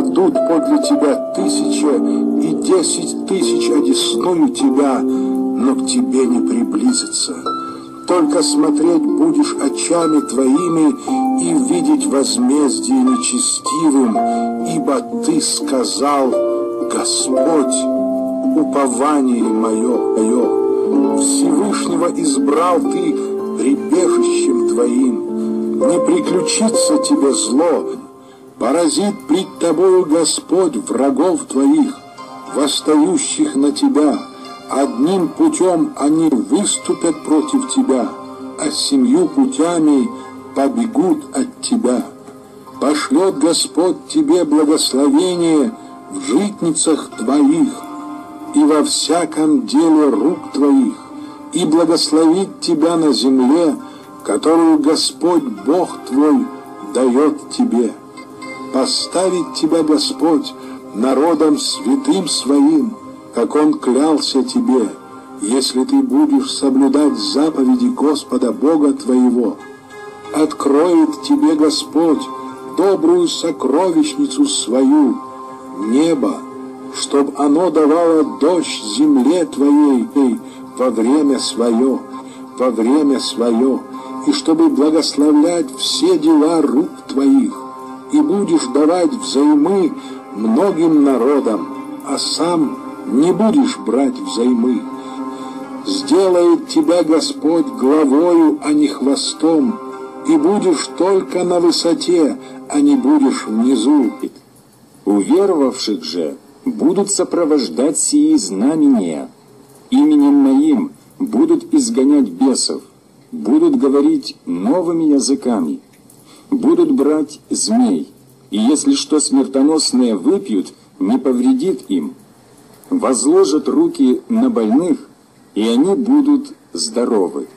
падут подле тебя тысяча и десять тысяч одесную тебя, но к тебе не приблизится. Только смотреть будешь очами твоими и видеть возмездие нечестивым, ибо ты сказал, Господь, упование мое, мое, Всевышнего избрал ты прибежищем твоим, не приключится тебе зло, поразит пред тобою Господь врагов твоих, восстающих на тебя, Одним путем они выступят против тебя, а семью путями побегут от тебя. Пошлет Господь тебе благословение в житницах твоих и во всяком деле рук твоих, и благословит тебя на земле, которую Господь Бог твой дает тебе. Поставит тебя Господь народом святым своим, как Он клялся тебе, если ты будешь соблюдать заповеди Господа Бога твоего. Откроет тебе Господь добрую сокровищницу свою, небо, чтоб оно давало дождь земле твоей во время свое, во время свое, и чтобы благословлять все дела рук твоих, и будешь давать взаймы многим народам, а сам не будешь брать взаймы. Сделает тебя Господь главою, а не хвостом, и будешь только на высоте, а не будешь внизу. Уверовавших же будут сопровождать сии знамения. Именем моим будут изгонять бесов, будут говорить новыми языками, будут брать змей, и если что смертоносное выпьют, не повредит им возложат руки на больных, и они будут здоровы.